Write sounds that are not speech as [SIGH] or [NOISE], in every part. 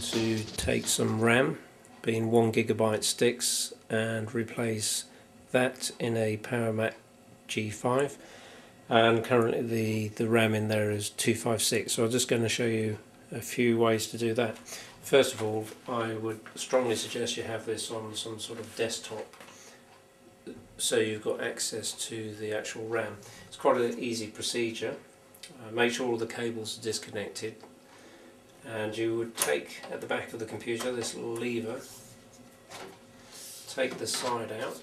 to take some RAM, being one gigabyte sticks, and replace that in a PowerMac G5. And currently the, the RAM in there is 256, so I'm just going to show you a few ways to do that. First of all, I would strongly suggest you have this on some sort of desktop so you've got access to the actual RAM. It's quite an easy procedure. Uh, make sure all the cables are disconnected and you would take at the back of the computer this little lever, take the side out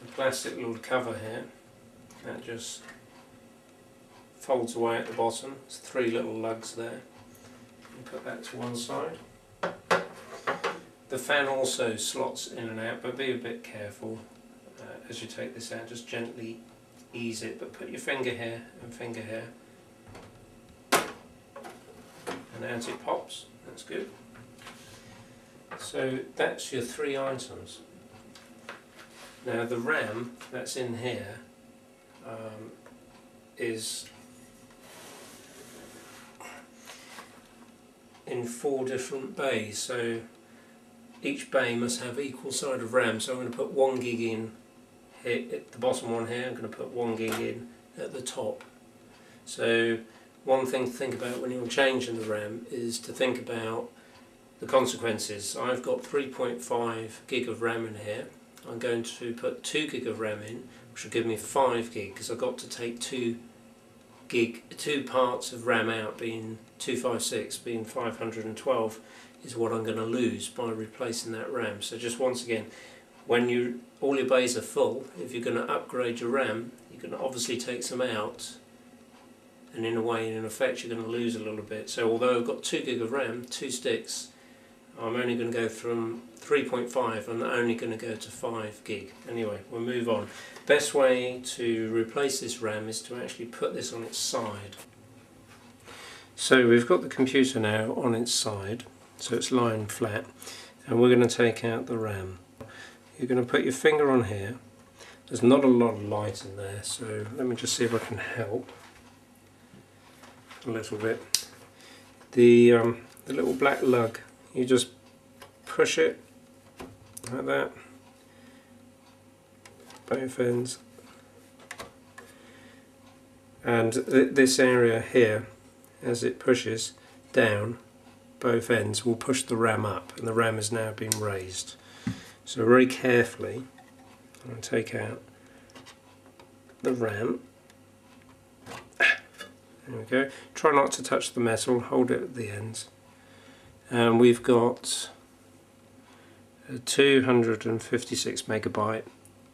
the plastic little cover here that just folds away at the bottom. There's three little lugs there. Put that to one side. The fan also slots in and out, but be a bit careful uh, as you take this out. Just gently ease it, but put your finger here and finger here. And out it pops. That's good. So that's your three items. Now the RAM that's in here um, is in four different bays. So each bay must have equal side of RAM. So I'm going to put one gig in at the bottom one here. I'm going to put one gig in at the top. So one thing to think about when you're changing the RAM is to think about the consequences. I've got 3.5 gig of RAM in here. I'm going to put 2 gig of RAM in, which will give me 5 gig because I've got to take 2 gig, two parts of RAM out, being 256, being 512, is what I'm going to lose by replacing that RAM. So just once again, when you all your bays are full, if you're going to upgrade your RAM, you're going to obviously take some out, and in a way, in effect, you're going to lose a little bit. So although I've got 2 gig of RAM, two sticks, I'm only going to go from 3.5 I'm only going to go to 5 gig. Anyway, we'll move on. Best way to replace this RAM is to actually put this on its side. So we've got the computer now on its side, so it's lying flat, and we're going to take out the RAM. You're going to put your finger on here. There's not a lot of light in there, so let me just see if I can help a little bit. The, um, the little black lug, you just push it like that, both ends, and th this area here, as it pushes down, both ends will push the ram up, and the ram is now being raised. So very carefully, I'm going to take out the ram. There we go. Try not to touch the metal, hold it at the ends. And we've got a 256 megabyte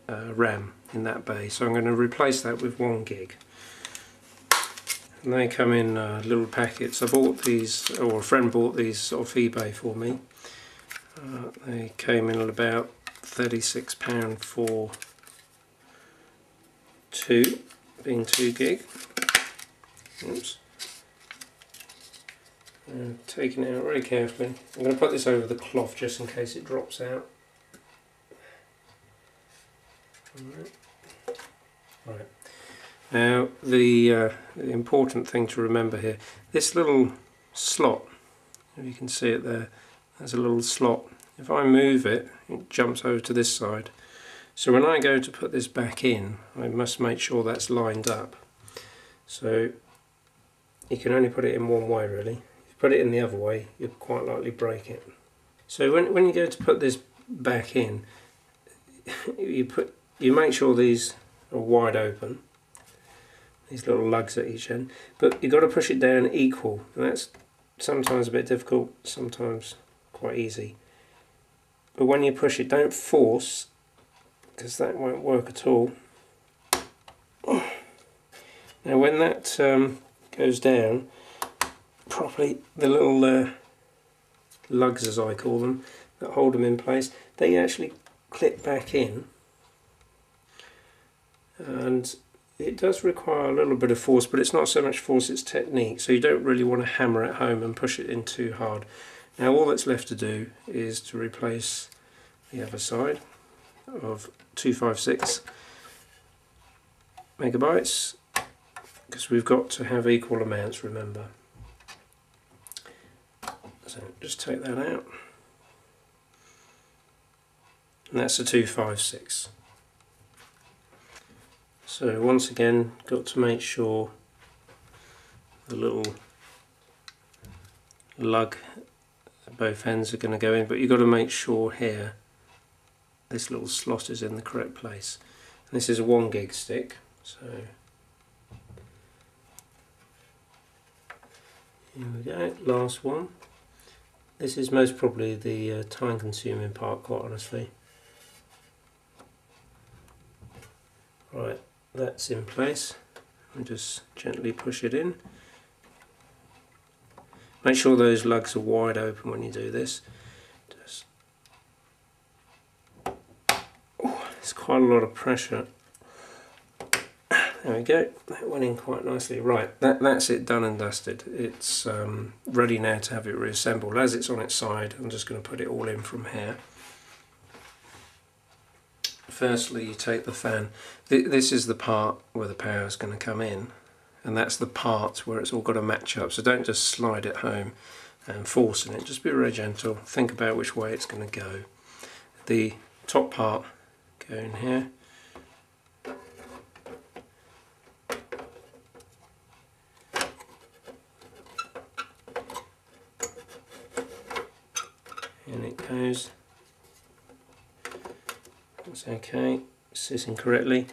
uh, RAM in that bay so I'm going to replace that with 1 gig and they come in uh, little packets I bought these or a friend bought these off eBay for me uh, they came in at about £36 for two being 2 gig Oops and taking it out very carefully. I'm going to put this over the cloth just in case it drops out. Right. Now the, uh, the important thing to remember here, this little slot, if you can see it there, there's a little slot. If I move it, it jumps over to this side. So when I go to put this back in, I must make sure that's lined up. So you can only put it in one way really If you put it in the other way, you'll quite likely break it. So when, when you go to put this back in, [LAUGHS] you put you make sure these are wide open, these little lugs at each end, but you've got to push it down equal, and that's sometimes a bit difficult, sometimes quite easy. But when you push it, don't force, because that won't work at all. [CLEARS THROAT] Now when that um, goes down, properly, the little uh, lugs as I call them, that hold them in place, they actually clip back in and it does require a little bit of force but it's not so much force it's technique so you don't really want to hammer it home and push it in too hard now all that's left to do is to replace the other side of 256 megabytes because we've got to have equal amounts remember. So just take that out. And that's a 256 so once again got to make sure the little lug both ends are going to go in but you've got to make sure here this little slot is in the correct place. And this is a one gig stick so. Here we go last one. This is most probably the uh, time consuming part quite honestly. Right that's in place. And just gently push it in Make sure those lugs are wide open when you do this. Just it's quite a lot of pressure. There we go. That went in quite nicely. Right, that, that's it done and dusted. It's um, ready now to have it reassembled. As it's on its side, I'm just going to put it all in from here. Firstly, you take the fan. This is the part where the power is going to come in and that's the part where it's all got to match up. So don't just slide it home and forcing it. Just be very gentle. Think about which way it's going to go. The top part going here. And it goes. That's okay. Sitting correctly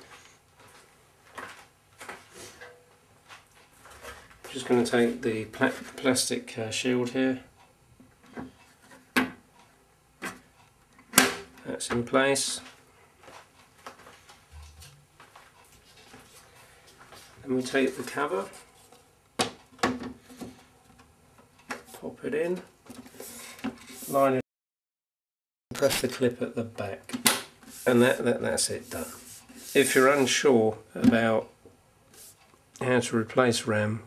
just going to take the pla plastic uh, shield here. That's in place. Then we take the cover, pop it in, line it, press the clip at the back, and that, that that's it done. If you're unsure about how to replace RAM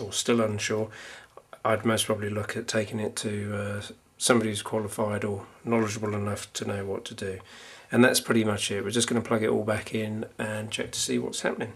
or still unsure, I'd most probably look at taking it to uh, somebody who's qualified or knowledgeable enough to know what to do. And that's pretty much it. We're just going to plug it all back in and check to see what's happening.